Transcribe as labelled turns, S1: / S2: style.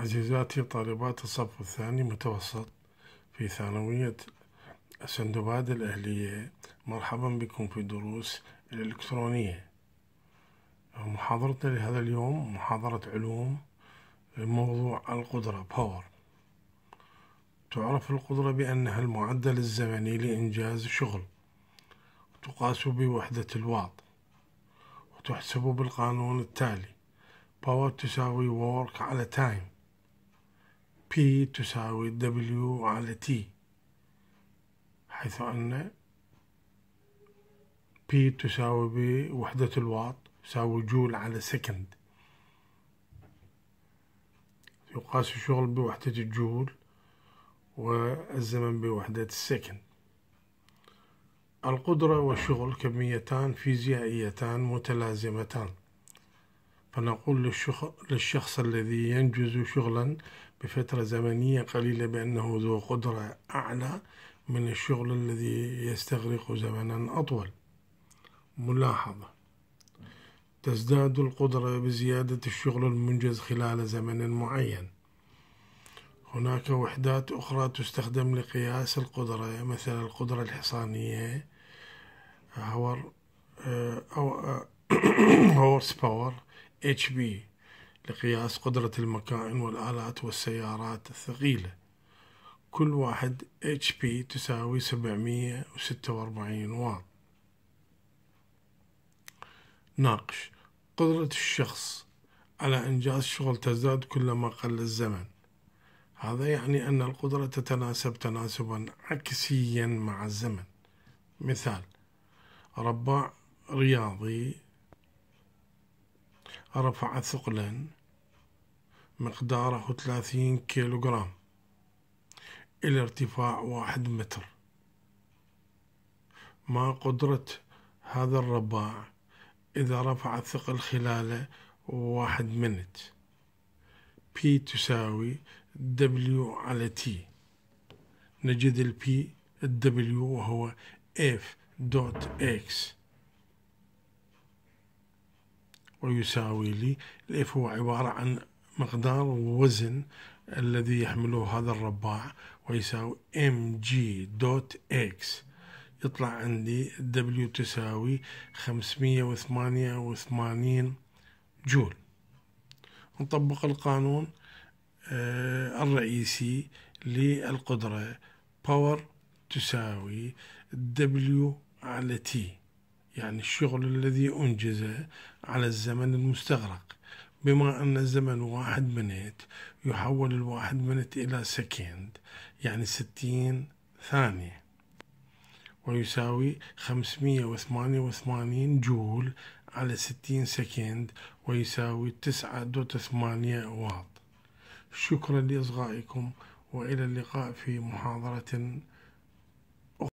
S1: عزيزاتي طالبات الصف الثاني متوسط في ثانوية السندباد الأهلية. مرحبا بكم في دروس الإلكترونية. محاضرتنا لهذا اليوم محاضرة علوم موضوع القدرة باور تعرف القدرة بأنها المعدل الزمني لإنجاز شغل. تقاس بوحدة الواط. وتحسب بالقانون التالي. power تساوي work على time. P تساوي W على T حيث أن P تساوي بوحدة الواط تساوي جول على سكند يقاس الشغل بوحدة الجول والزمن بوحدة السكند القدرة والشغل كميتان فيزيائيتان متلازمتان. فنقول للشخص الذي ينجز شغلا بفترة زمنية قليلة بأنه ذو قدرة أعلى من الشغل الذي يستغرق زمنا أطول. ملاحظة. تزداد القدرة بزيادة الشغل المنجز خلال زمن معين. هناك وحدات أخرى تستخدم لقياس القدرة مثل القدرة الحصانية hor أو horse power HP لقياس قدرة المكائن والآلات والسيارات الثقيلة. كل واحد HP تساوي سبعمية وستة وأربعين واط. ناقش قدرة الشخص على إنجاز شغل تزداد كلما قل الزمن. هذا يعني أن القدرة تتناسب تناسبا عكسيا مع الزمن. مثال رباع رياضي رفع ثقلا مقداره ثلاثين كيلوغرام إلى ارتفاع واحد متر. ما قدرة هذا الرباع إذا رفع الثقل خلال واحد منت P تساوي W على T. نجد ال P ال W وهو F dot X. ويساوي لي ال F هو عبارة عن مقدار وزن الذي يحمله هذا الرباع ويساوي m g dot x يطلع عندي W تساوي خمسمية وثمانية وثمانين جول. نطبق القانون آه، الرئيسي للقدرة. power تساوي W على T يعني الشغل الذي أنجزه على الزمن المستغرق. بما أن الزمن واحد minute يحول الواحد minute إلى سكند يعني ستين ثانية. ويساوي خمسمية وثمانية وثمانين جول على ستين سكند ويساوي تسعة دوت ثمانية واط. شكرا لإصغائكم وإلى اللقاء في محاضرة